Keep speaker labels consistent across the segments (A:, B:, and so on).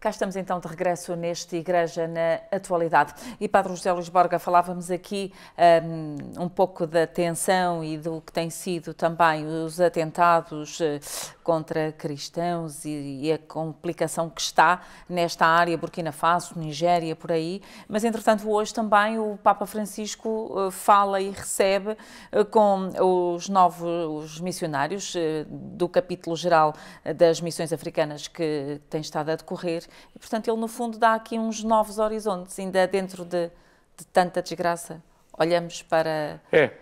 A: Cá estamos então de regresso neste Igreja na Atualidade. E Padre José Luís Borga, falávamos aqui um, um, pouco da tensão e do que tem sido também os atentados eh, contra cristãos e, e, a complicação que está nesta área, Burkina Faso, Nigéria, por aí. Mas, entretanto, hoje também o Papa Francisco uh, fala e recebe uh, com os novos missionários do capítulo geral das missões africanas que tem estado a decorrer e, portanto, ele, no fundo, dá aqui uns novos horizontes, ainda dentro de, de tanta desgraça. Olhamos para.
B: É.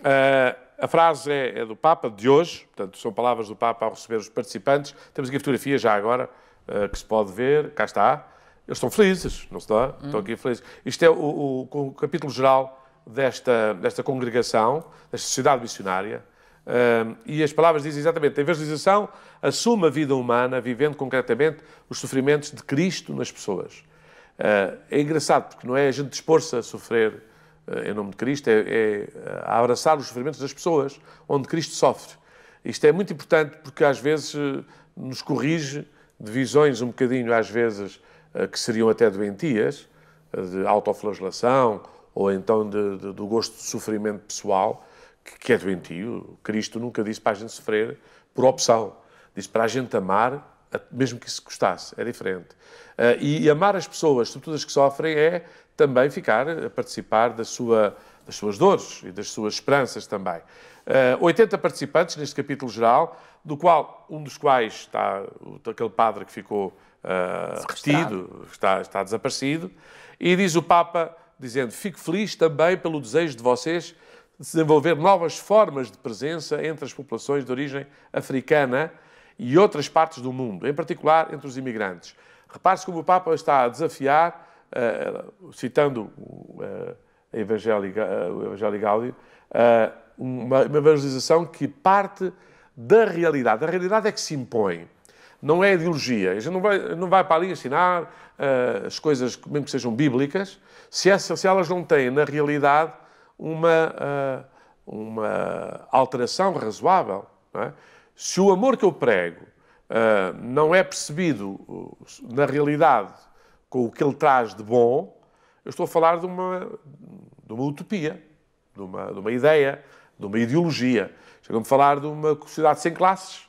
B: Uh, a frase é, é, do Papa de hoje, portanto, são palavras do Papa ao receber os participantes. Temos aqui a fotografia já agora, uh, que se pode ver, cá está. Eles estão felizes, não se? Hum. Estão aqui felizes. Isto é o, o, o capítulo geral desta, desta congregação, desta sociedade missionária, Uh, e as palavras dizem exatamente: a evangelização assume a vida humana, vivendo concretamente os sofrimentos de Cristo nas pessoas. Uh, é engraçado, porque não é a gente dispor-se a sofrer uh, em nome de Cristo, é, é a abraçar os sofrimentos das pessoas onde Cristo sofre. Isto é muito importante porque às vezes nos corrige de visões um bocadinho, às vezes, que seriam até doentias, de autoflagelação ou então de, de, do gosto de sofrimento pessoal que é doentio. Cristo nunca disse para a gente sofrer por opção. Disse para a gente amar, mesmo que isso custasse. É diferente. Uh, e, amar as pessoas, sobretudo as que sofrem, é também ficar a participar da sua, das suas dores e das suas esperanças também. Uh, ah, 80 participantes neste capítulo geral, do qual um dos quais está aquele padre que ficou uh, retido, está, está desaparecido, e diz o Papa, dizendo: Fico feliz também pelo desejo de vocês desenvolver novas formas de presença entre as populações de origem africana e outras partes do mundo, em particular entre os imigrantes. Repare-se como o Papa está a desafiar, uh, citando uh, o Evangelho Gáudio, uma, uma evangelização que parte da realidade. A realidade é que se impõe não é ideologia. A gente não vai, não vai para ali ensinar uh, as coisas, mesmo que sejam bíblicas, se, essa, se elas não têm, na realidade, uma, uh, uma alteração razoável. É? Se o amor que eu prego uh, não é percebido na realidade com o que ele traz de bom, eu estou a falar de uma, de uma utopia, de uma, de uma ideia, de uma ideologia. Chegamos a falar de uma sociedade sem classes,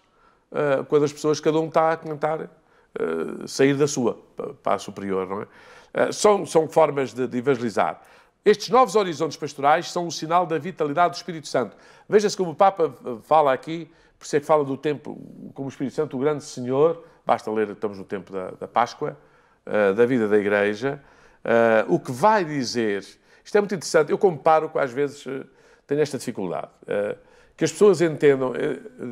B: uh, quando as pessoas, cada um está a tentar uh, sair da sua para a superior. Não é? Uh, são, são formas de, de evangelizar. Estes novos horizontes pastorais são um sinal da vitalidade do Espírito Santo. Veja-se como o Papa eh, fala aqui, por isso é que fala do tempo como o Espírito Santo, o grande Senhor, basta ler, estamos no tempo da, da Páscoa, uh, da vida da Igreja, uh, o que vai dizer, isto é muito interessante, eu comparo com às vezes uh, tenho esta dificuldade, que as pessoas entendam,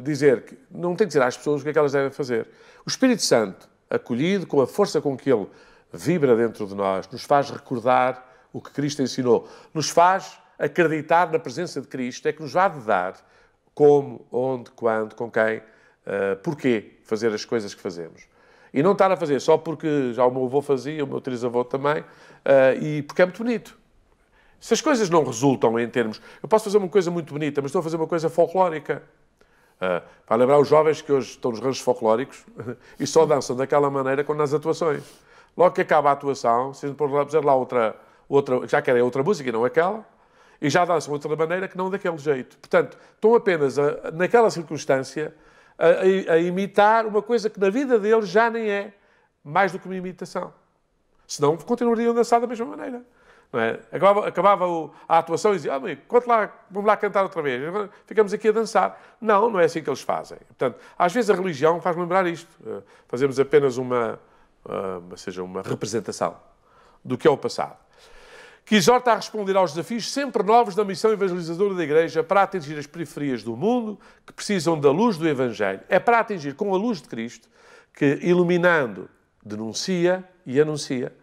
B: dizer que não tem que dizer às pessoas o que é que elas devem fazer. O Espírito Santo, acolhido com a força com que ele vibra dentro de nós, nos faz recordar o que Cristo ensinou, nos faz acreditar na presença de Cristo, é que nos vai dar como, onde, quando, com quem, uh, porquê fazer as coisas que fazemos. E não estar a fazer só porque já o meu avô fazia, o meu trisavô também, uh, e porque é muito bonito. Se as coisas não resultam em termos. Eu posso fazer uma coisa muito bonita, mas estou a fazer uma coisa folclórica. Uh, para lembrar os jovens que hoje estão nos ranchos folclóricos e só dançam daquela maneira como nas atuações. Logo que acaba a atuação, se a gente puser lá outra, outra, já querem outra música e não aquela, e já dançam de outra maneira que não daquele jeito. Portanto, estão apenas, a, naquela circunstância, a, a, imitar uma coisa que na vida deles já nem é mais do que uma imitação. Senão continuariam a dançar da mesma maneira. É? Acabava, acabava o, a atuação e dizia, ah, amigo, lá, vamos lá cantar outra vez. Ficamos aqui a dançar. Não, não é assim que eles fazem. Portanto, às vezes a religião faz lembrar isto. Eh, fazemos apenas uma, uma, seja, uma representação do que é o passado que exorta a responder aos desafios sempre novos da missão evangelizadora da Igreja para atingir as periferias do mundo que precisam da luz do Evangelho. É para atingir com a luz de Cristo que, iluminando, denuncia e anuncia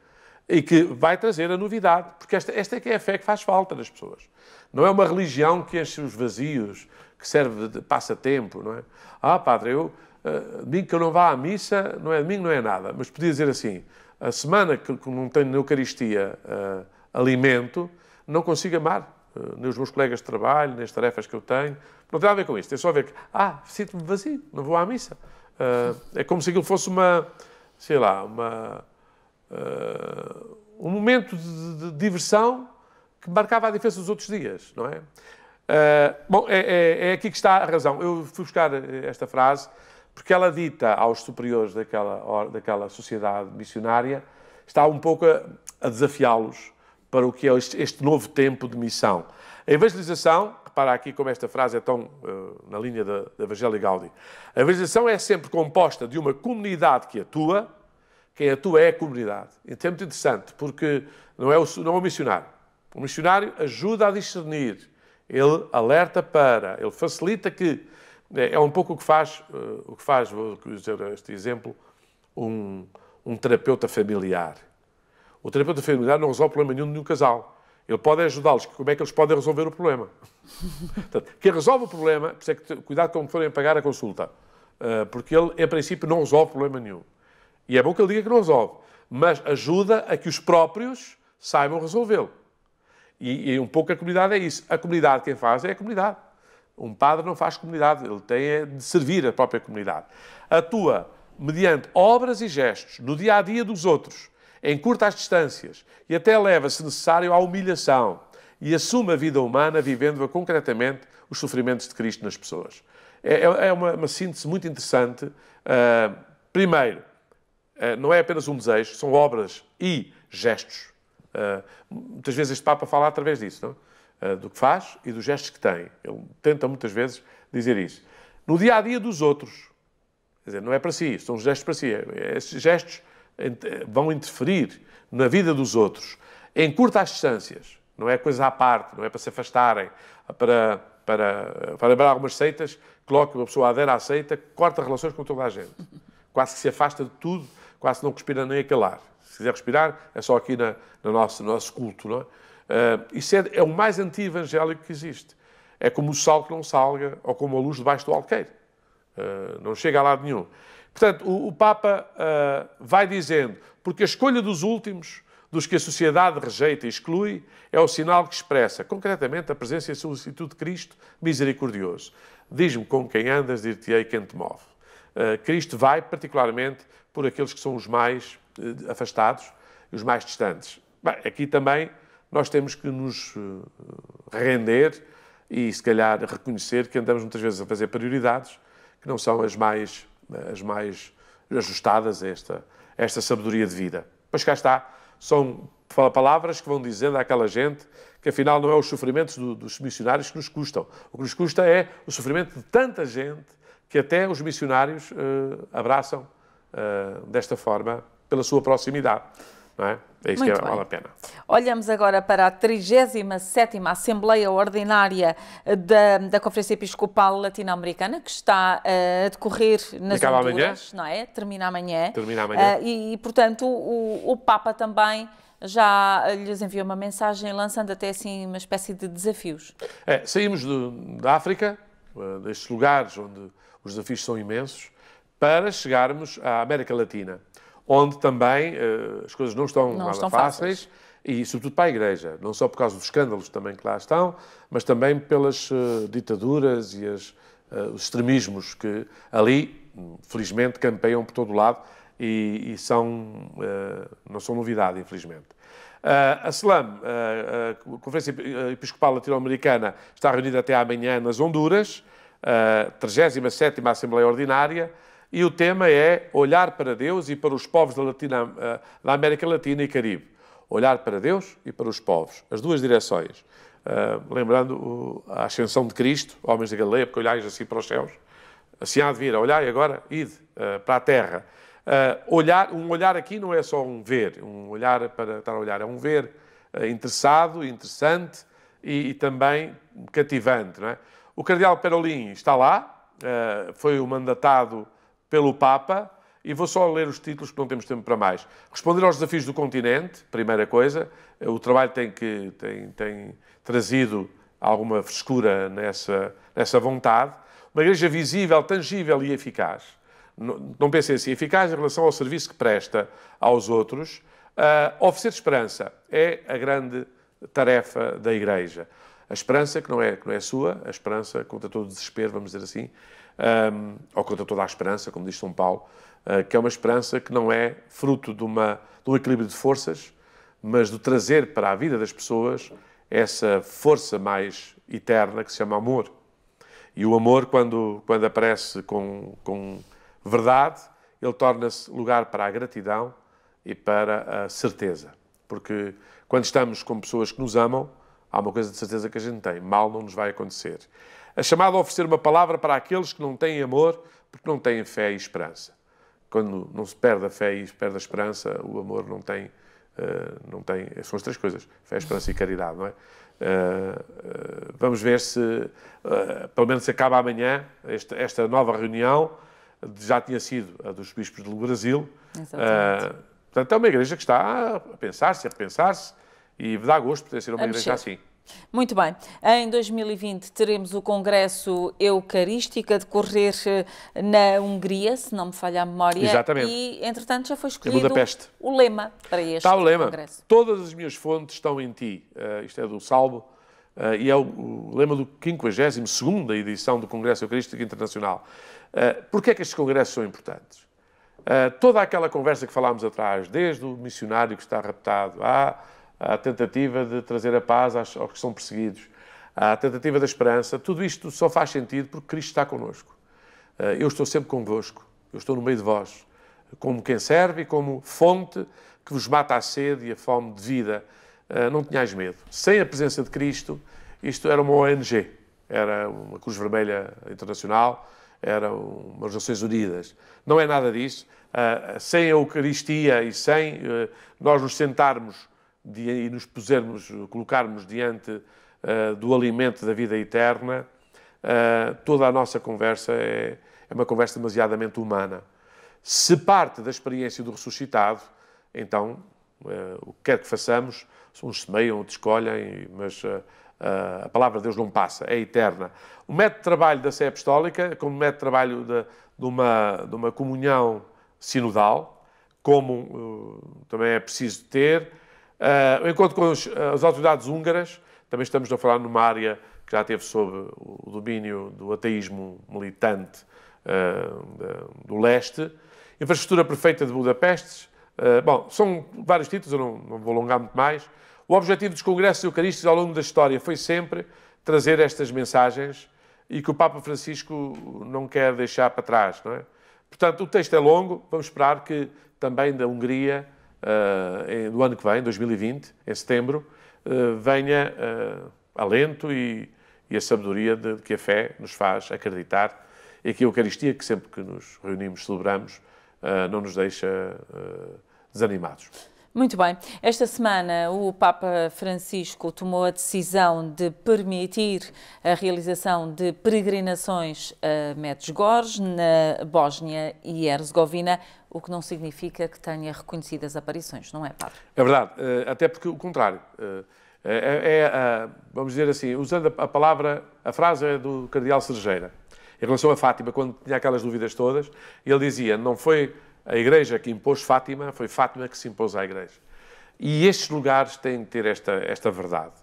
B: e que vai trazer a novidade, porque esta, esta é que é a fé que faz falta nas pessoas. Não é uma religião que enche os vazios, que serve de passatempo, não é? Ah, padre, eu, uh, domingo que eu não vá à missa, não é domingo, não é nada. Mas podia dizer assim, a semana que, que não tenho na Eucaristia... Uh, alimento, não consigo amar uh, nem os meus colegas de trabalho, nem as tarefas que eu tenho. Não tem nada a ver com isto. É só ver que, ah, sinto-me vazio, não vou à missa. Uh, é como se aquilo fosse uma, sei lá, uma, uh, um momento de, de, diversão que marcava a diferença dos outros dias, não é? Bom, é, é, é, aqui que está a razão. Eu fui buscar esta frase porque ela dita aos superiores daquela, daquela sociedade missionária, está um pouco a, a desafiá-los para o que é este, novo tempo de missão. A evangelização, repara aqui como esta frase é tão uh, na linha da, da Evangelho Gaudi, a evangelização é sempre composta de uma comunidade que atua, quem atua é a comunidade. Isso é muito interessante, porque não é o, não é o missionário. O missionário ajuda a discernir, ele alerta para, ele facilita que é, é um pouco o que faz, uh, o que faz, vou dizer este exemplo, um, um terapeuta familiar. O terapeuta familiar não resolve problema nenhum de nenhum casal. Ele pode ajudá-los. Como é que eles podem resolver o problema? Portanto, quem resolve o problema, por isso é que cuidado forem pagar a consulta, uh, porque ele, em princípio, não resolve problema nenhum. E é bom que ele diga que não resolve, mas ajuda a que os próprios saibam resolvê-lo. E, e um pouco a comunidade é isso. A comunidade, quem faz é a comunidade. Um padre não faz comunidade, ele tem é de servir a própria comunidade. Atua mediante obras e gestos no dia a dia dos outros, encurta as distâncias e até leva, se necessário, à humilhação e assume a vida humana vivendo-a concretamente os sofrimentos de Cristo nas pessoas. É, é, é uma, uma síntese muito interessante. Uh, primeiro, uh, não é apenas um desejo, são obras e gestos. Uh, muitas vezes este Papa fala através disso, não? Do que faz e dos gestos que tem. Ele tenta muitas vezes dizer isso. No dia a dia dos outros, quer dizer, não é para si, são gestos para si. Esses gestos vão interferir na vida dos outros, em curtas distâncias. Não é coisa à parte, não é para se afastarem, para, para, para lembrar algumas seitas, coloca uma pessoa adera à seita, corta relações com toda a gente. Quase que se afasta de tudo, quase não respira nem a calar. Se quiser respirar, é só aqui na, no, nosso, no nosso culto, não é? Uh, isso é, é, o mais anti-evangélico que existe. É como o sal que não salga ou como a luz debaixo do alqueire. Uh, não chega a lado nenhum. Portanto, o, o Papa uh, vai dizendo, porque a escolha dos últimos, dos que a sociedade rejeita e exclui, é o sinal que expressa concretamente a presença e a solicitude de Cristo misericordioso. Diz-me com quem andas, dir-te-ei quem te move. Cristo vai particularmente por aqueles que são os mais afastados e os mais distantes. Bem, aqui também nós temos que nos render e, se calhar, reconhecer que andamos muitas vezes a fazer prioridades que não são as mais, as mais ajustadas a esta, a esta sabedoria de vida. Pois cá está, são palavras que vão dizendo àquela gente que afinal não é os sofrimentos do, dos missionários que nos custam. O que nos custa é o sofrimento de tanta gente que até os missionários uh, abraçam uh, desta forma pela sua proximidade. Não é? É isso Muito que vale a pena.
A: Olhamos agora para a 37ª Assembleia Ordinária da, da Conferência Episcopal Latino-Americana, que está uh, a decorrer nas Acaba Honduras, amanhã? não é? Termina amanhã.
B: Termina amanhã. Uh,
A: e, e, portanto, o, o Papa também já lhes enviou uma mensagem lançando até assim uma espécie de desafios.
B: É, saímos do, da África, uh, destes lugares onde os desafios são imensos, para chegarmos à América Latina onde também uh, as coisas não estão não nada estão fáceis, fáceis, e sobretudo para a Igreja, não só por causa dos escândalos também que lá estão, mas também pelas uh, ditaduras e as, uh, os extremismos que ali, felizmente, campeiam por todo o lado e, e são, não são novidade, infelizmente. a SLAM, a Conferência Episcopal Latino-Americana, está reunida até amanhã nas Honduras, a 37ª Assembleia Ordinária, e o tema é olhar para Deus e para os povos da, Latina, eh, da América Latina e Caribe. Olhar para Deus e para os povos, as duas direções. Uh, lembrando a ascensão de Cristo, homens da Galileia, porque olhais assim para os céus, assim há de vir, olhai agora, ide uh, para a terra. Uh, olhar, um olhar aqui não é só um ver, um olhar para estar a olhar, é um ver interessado, interessante e, e, também cativante. Não é? O cardeal Perolin está lá, foi o mandatado pelo Papa, e vou só ler os títulos que não temos tempo para mais. Responder aos desafios do continente, primeira coisa. O trabalho tem, que, tem, tem trazido alguma frescura nessa, nessa vontade. Uma igreja visível, tangível e eficaz. Não, não assim, eficaz em relação ao serviço que presta aos outros. Uh, oferecer esperança é a grande tarefa da igreja. A esperança que não é, que não é sua, a esperança contra todo o desespero, vamos dizer assim, um, ou contra toda a esperança, como diz São Paulo, que é uma esperança que não é fruto de, uma, de um equilíbrio de forças, mas de trazer para a vida das pessoas essa força mais eterna que se chama amor. E o amor, quando, quando aparece com, com verdade, ele torna-se lugar para a gratidão e para a certeza. Porque quando estamos com pessoas que nos amam, há uma coisa de certeza que a gente tem: mal não nos vai acontecer. A chamada a oferecer uma palavra para aqueles que não têm amor porque não têm fé e esperança. Quando não se perde a fé e se perde a esperança, o amor não tem, uh, não tem. São as três coisas: fé, esperança e caridade, não é? Uh, uh, vamos ver se, pelo menos, se acaba amanhã esta, esta, nova reunião. Já tinha sido a dos bispos do Brasil. portanto, é uma igreja que está a pensar-se, a repensar-se e dá gosto de ser uma igreja assim.
A: Muito bem. Em 2020 teremos o Congresso Eucarístico a decorrer eh, na Hungria, se não me falha a memória.
B: Exatamente.
A: E, entretanto, já foi escolhido o lema para este
B: Está o lema.
A: Congresso.
B: Todas as minhas fontes estão em ti. Uh, isto é do Salmo uh, e é o, o, lema do 52ª edição do Congresso Eucarístico Internacional. Uh, Porquê é que estes congressos são importantes? Uh, toda aquela conversa que falámos atrás, desde o missionário que está raptado, à a tentativa de trazer a paz aos, que são perseguidos, a tentativa da esperança, tudo isto só faz sentido porque Cristo está connosco. Eh, eu estou sempre convosco, eu estou no meio de vós, como quem serve e como fonte que vos mata a sede e a fome de vida. Eh, não tenhais medo. Sem a presença de Cristo, isto era uma ONG, era uma Cruz Vermelha Internacional, era umas Nações Unidas. Não é nada disso. Eh, sem a Eucaristia e sem nós nos sentarmos e nos pusermos, colocarmos diante uh, do alimento da vida eterna, uh, toda a nossa conversa é, é, uma conversa demasiadamente humana. Se parte da experiência do ressuscitado, então, uh, o que quer que façamos, uns semeiam, outros escolhem, mas a palavra de Deus não passa, é eterna. O método de trabalho da Sé Apostólica, como método de trabalho de, de, uma, de uma comunhão sinodal, como também é preciso ter, Uh, enquanto com os, as autoridades húngaras, também estamos a falar numa área que já teve sob o domínio do ateísmo militante uh, do leste. Infraestrutura perfeita de Budapeste. Uh, bom, são vários títulos, eu não, não, vou alongar muito mais. O objetivo dos congressos eucarísticos ao longo da história foi sempre trazer estas mensagens e que o Papa Francisco não quer deixar para trás, não é? Portanto, o texto é longo, vamos esperar que também da Hungria do ano que vem, 2020, em setembro, uh, venha alento e, e, a sabedoria de, de, que a fé nos faz acreditar e que a Eucaristia, que sempre que nos reunimos celebramos, não nos deixa desanimados.
A: Muito bem. Esta semana o Papa Francisco tomou a decisão de permitir a realização de peregrinações a Medjugorje, na Bósnia e Herzegovina, o que não significa que tenha reconhecido as aparições, não é, Padre?
B: É verdade, eh, até porque o contrário. Eh, é, é, vamos dizer assim, usando a palavra, a frase é do Cardeal Sergeira, em relação a Fátima, quando tinha aquelas dúvidas todas, ele dizia, não foi a Igreja que impôs Fátima, foi Fátima que se impôs à Igreja. E estes lugares têm que ter esta, esta verdade.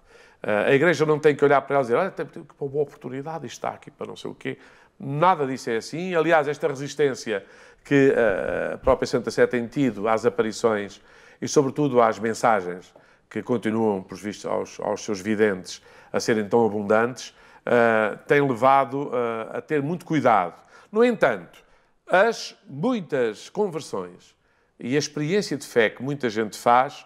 B: Uh, a Igreja não tem que olhar para elas e dizer, olha, tem que uma boa oportunidade, isto está aqui para não sei o quê. Nada disso é assim. Aliás, esta resistência que uh, a própria Santa Sé tem tido às aparições e, sobretudo, às mensagens que continuam, por vistos, aos, aos seus videntes a serem tão abundantes, uh, tem levado a ter muito cuidado. No entanto, as muitas conversões e a experiência de fé que muita gente faz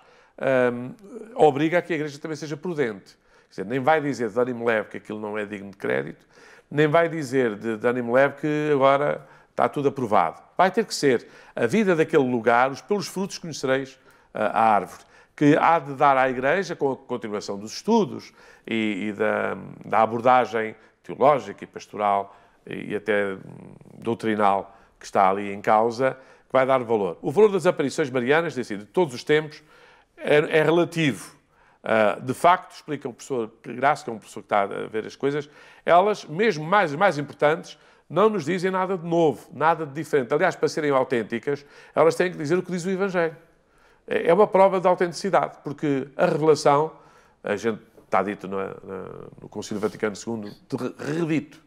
B: obriga a que a Igreja também seja prudente. Quer dizer, nem vai dizer de ânimo leve que aquilo não é digno de crédito, nem vai dizer de, de ânimo leve que agora está tudo aprovado. Vai ter que ser a vida daquele lugar, os pelos frutos conhecereis uh, a árvore, que há de dar à Igreja, com a continuação dos estudos e, e da, da abordagem teológica e pastoral e até doutrinal que está ali em causa, que vai dar valor. O valor das aparições marianas, de todos os tempos, é, é relativo. Uh, de facto, explica o professor Graça, que é um professor que está a ver as coisas, elas, mesmo mais, mais importantes, não nos dizem nada de novo, nada de diferente. Aliás, para serem autênticas, elas têm que dizer o que diz o Evangelho. É, é uma prova de autenticidade, porque a revelação, a gente está dito no, no Concílio Vaticano II, redito,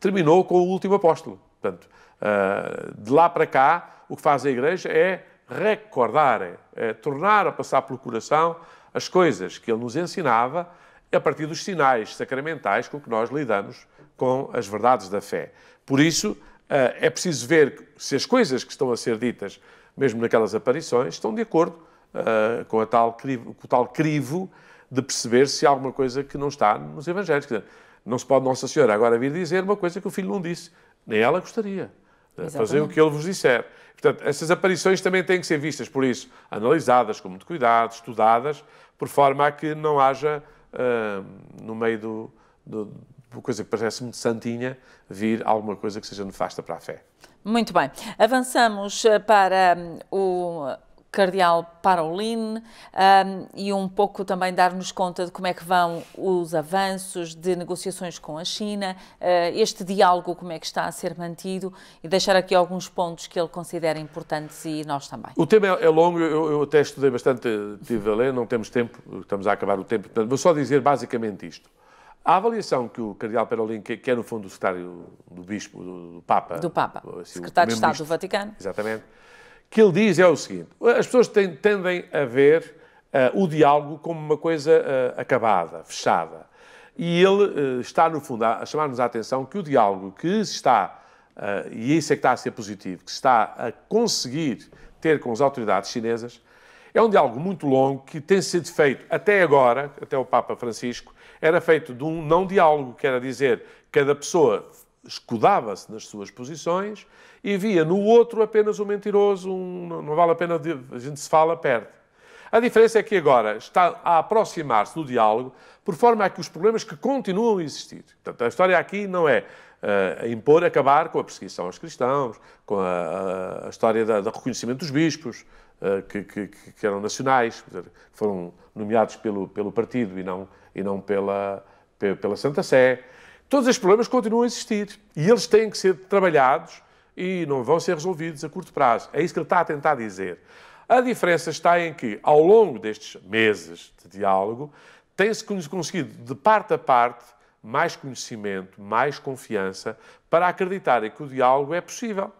B: terminou com o último apóstolo. Portanto, uh, de lá para cá, o que faz a Igreja é recordar, é, é tornar a passar pelo coração as coisas que ele nos ensinava a partir dos sinais sacramentais com que nós lidamos com as verdades da fé. Por isso, eh, é preciso ver se as coisas que estão a ser ditas, mesmo naquelas aparições, estão de acordo eh, com, tal crivo, com o tal crivo de perceber se há alguma coisa que não está nos Evangelhos. Não se pode Nossa Senhora agora vir dizer uma coisa que o filho não disse. Nem ela gostaria. Exatamente. Fazer o que ele vos disser. Portanto, essas aparições também têm que ser vistas, por isso, analisadas com muito cuidado, estudadas, por forma a que não haja, uh, no meio do, do, coisa que parece muito santinha, vir alguma coisa que seja nefasta para a fé.
A: Muito bem. Avançamos eh, para hum, o Cardeal Parolin um, e um pouco também dar-nos conta de como é que vão os avanços de negociações com a China, uh, este diálogo como é que está a ser mantido e deixar aqui alguns pontos que ele considera importantes e nós também.
B: O tema é, é longo, eu, eu, até estudei bastante, estive a ler, não temos tempo, estamos a acabar o tempo, portanto, vou só dizer basicamente isto. A avaliação que o Cardeal Parolin, que, que é no fundo o secretário do Bispo, do, do Papa...
A: Do Papa, assim, secretário de Estado bispo, do Vaticano.
B: Exatamente que ele diz é o seguinte: as pessoas tendem a ver uh, o diálogo como uma coisa uh, acabada, fechada. E ele uh, está, no fundo, a, a chamar-nos a atenção que o diálogo que se está, e isso é que está a ser positivo, que se está a conseguir ter com as autoridades chinesas, é um diálogo muito longo que tem sido feito até agora, até o Papa Francisco, era feito de um não diálogo, que era dizer cada pessoa escudava-se nas suas posições e via no outro apenas um mentiroso, um, não vale a pena, a gente se fala, perde. A diferença é que agora está a aproximar-se do diálogo por forma a que os problemas que continuam a existir. Portanto, a história aqui não é uh, impor, acabar com a perseguição aos cristãos, com a, a, a história do reconhecimento dos bispos, que, que, que, eram nacionais, foram nomeados pelo, pelo partido e não, e não pela, pela Santa Sé. Todos estes problemas continuam a existir e eles têm que ser trabalhados e não vão ser resolvidos a curto prazo. É isso que ele está a tentar dizer. A diferença está em que, ao longo destes meses de diálogo, tem-se conseguido, de parte a parte, mais conhecimento, mais confiança, para acreditarem que o diálogo é possível.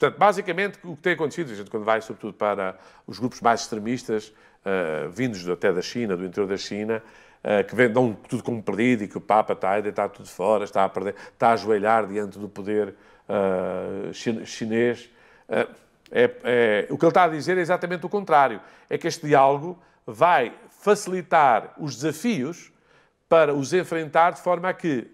B: Portanto, basicamente, o que tem acontecido, a gente quando vai, sobretudo, para os grupos mais extremistas, uh, vindos até da China, do interior da China, uh, que vêm, dão tudo como perdido e que o Papa está a deitar tudo fora, está a, perder, está a ajoelhar diante do poder uh, chinês. É, é, o que ele está a dizer é exatamente o contrário. É que este diálogo vai facilitar os desafios para os enfrentar de forma a que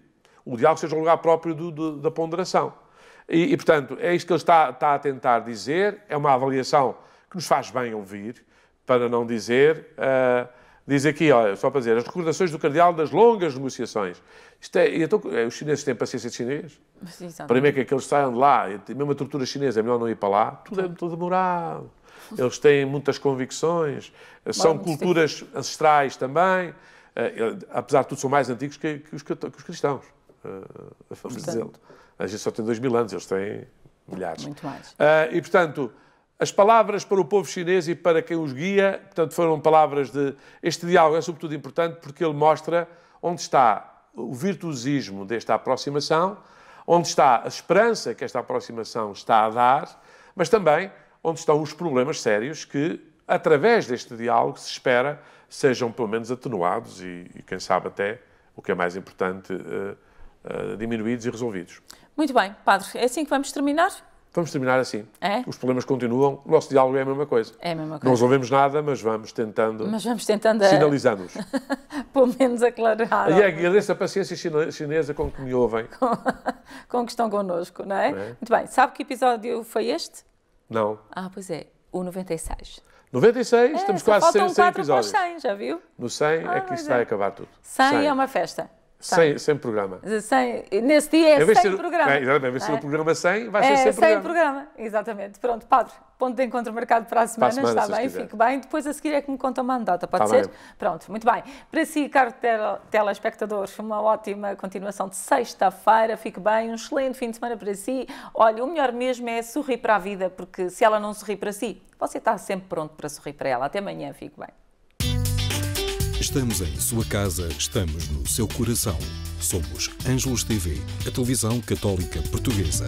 B: o diálogo seja um lugar próprio do, do, da ponderação. E, e, portanto, é isto que ele está, está, a tentar dizer. É uma avaliação que nos faz bem ouvir, para não dizer. Uh, Diz aqui, olha, só para dizer, as recordações do cardeal das longas negociações. Isto é, então, é, os chineses têm paciência de chinês? Sim, para mim é que aqueles saiam de lá, mesmo a tortura chinesa, é melhor não ir para lá. Tudo é muito demorado. Eles têm muitas convicções, são culturas ancestrais também. Uh, apesar de tudo, são mais antigos que, que, os, que os, cristãos. Uh, a gente só tem dois mil anos, eles têm milhares.
A: Muito mais.
B: Uh, e, portanto, as palavras para o povo chinês e para quem os guia, portanto, foram palavras de. Este diálogo é sobretudo importante porque ele mostra onde está o virtuosismo desta aproximação, onde está a esperança que esta aproximação está a dar, mas também onde estão os problemas sérios que, através deste diálogo, se espera sejam pelo menos atenuados e, e quem sabe até, o que é mais importante, uh, uh, diminuídos e resolvidos.
A: Muito bem, Padre, é assim que vamos terminar?
B: Vamos terminar assim.
A: É?
B: Os problemas continuam, o nosso diálogo é a mesma coisa.
A: É a mesma coisa.
B: Não resolvemos nada, mas vamos tentando.
A: Mas vamos tentando.
B: Sinalizamos.
A: Pelo menos aclarar.
B: E agradeço a paciência chinesa com que me ouvem.
A: com que estão connosco, não é? é? Muito bem. Sabe que episódio foi este?
B: Não.
A: Ah, pois é. O 96.
B: 96, é, estamos quase 100, 100 episódios.
A: 100, já viu?
B: No 100 ah, é que isto é. vai acabar tudo.
A: 100, 100 é uma festa.
B: Sem, sem programa.
A: Sem, nesse dia é sem ser, programa.
B: É, exatamente, em vez de ser o programa 100, vai é, ser sem programa. Sem programa,
A: exatamente. Pronto, padre, ponto de encontro marcado para a semana, para a semana está bem, fique bem. Depois a seguir é que me conta uma andata, pode está ser? Bem. Pronto, muito bem. Para si, caro telespectador, uma ótima continuação de sexta-feira, fique bem, um excelente fim de semana para si. Olha, o melhor mesmo é sorrir para a vida, porque se ela não sorrir para si, você está sempre pronto para sorrir para ela. Até amanhã, fique bem.
C: Estamos em sua casa, estamos no seu coração. Somos Ângelos TV, a televisão católica portuguesa.